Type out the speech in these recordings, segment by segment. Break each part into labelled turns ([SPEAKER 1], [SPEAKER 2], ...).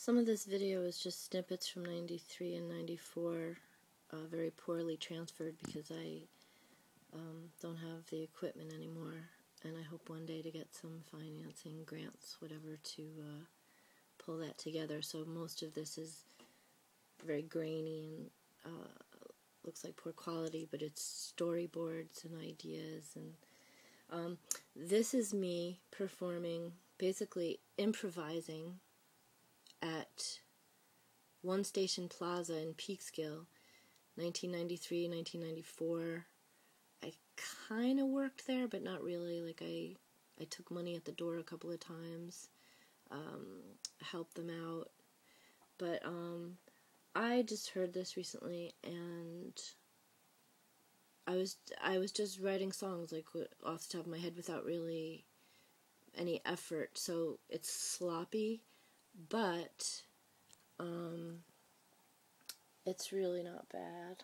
[SPEAKER 1] Some of this video is just snippets from 93 and 94, uh, very poorly transferred because I um, don't have the equipment anymore, and I hope one day to get some financing, grants, whatever, to uh, pull that together. So most of this is very grainy and uh, looks like poor quality, but it's storyboards and ideas. And um, this is me performing, basically improvising at One Station Plaza in Peekskill, 1993, 1994. I kind of worked there, but not really. Like I, I took money at the door a couple of times, um, helped them out. But um, I just heard this recently, and I was I was just writing songs like off the top of my head without really any effort. So it's sloppy but um, it's really not bad.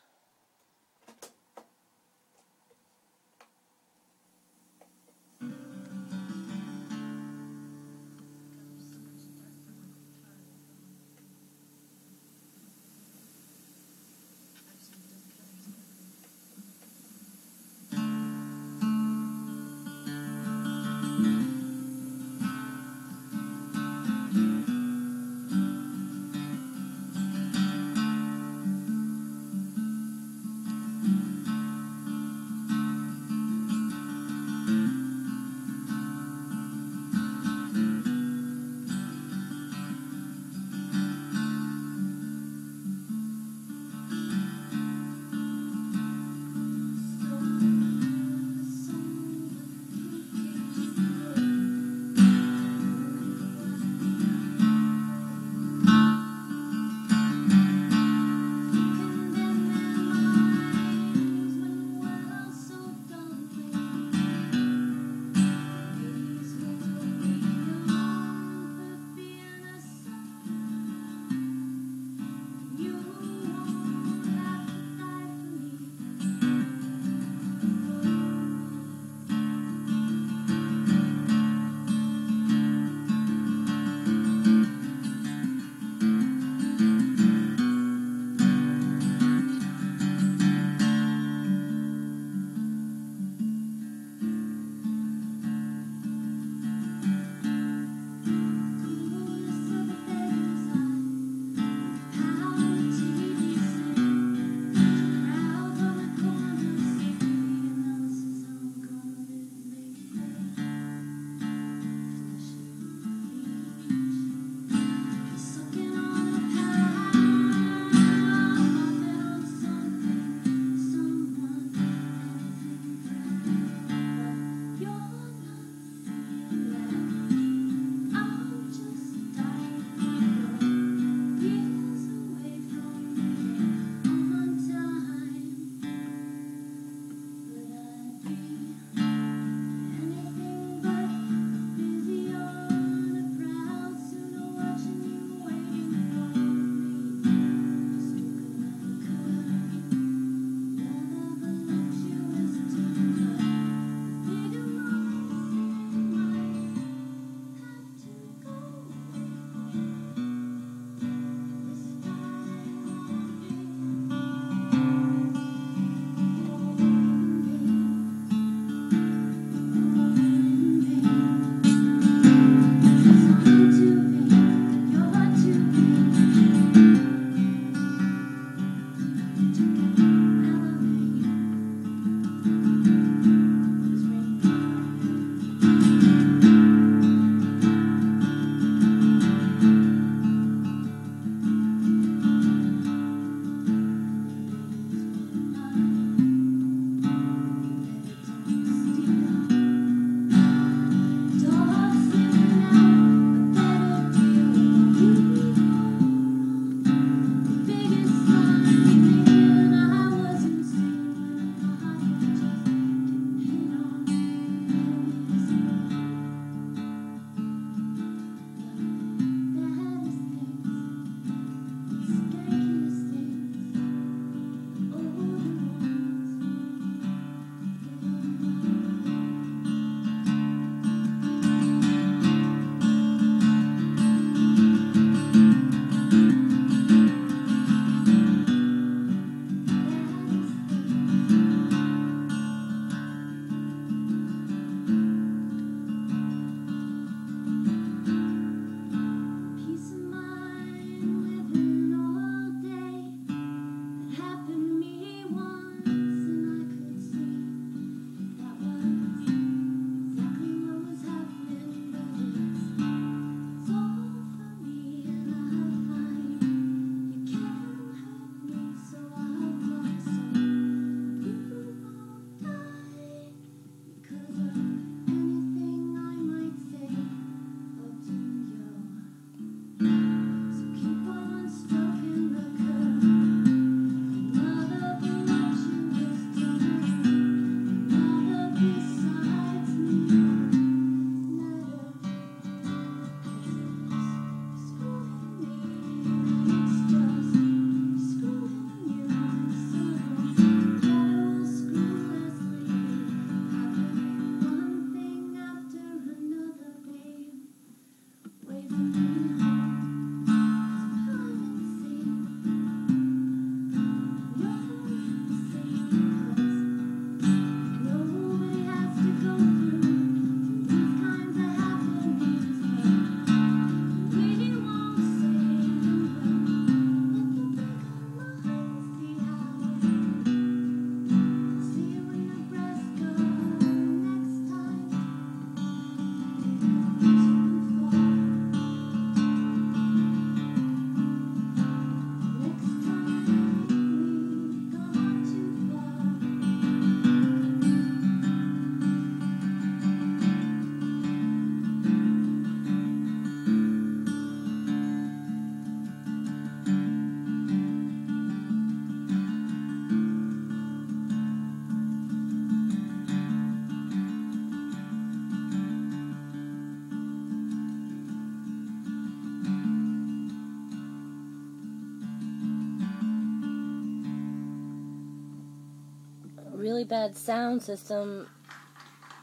[SPEAKER 1] Really bad sound system.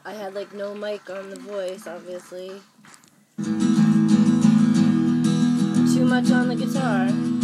[SPEAKER 1] I had like no mic on the voice, obviously. Too much on the guitar.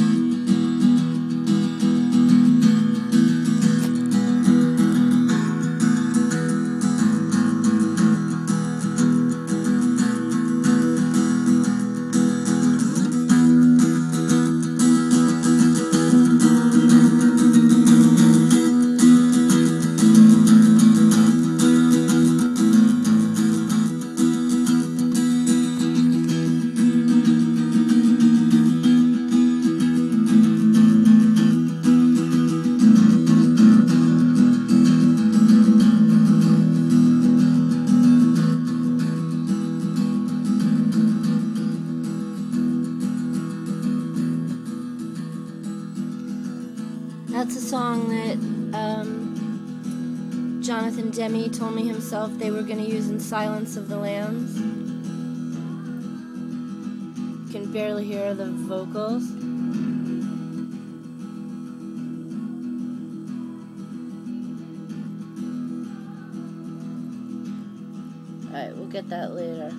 [SPEAKER 1] That's a song that um, Jonathan Demme told me himself they were going to use in Silence of the Lambs. You can barely hear the vocals. Alright, we'll get that later.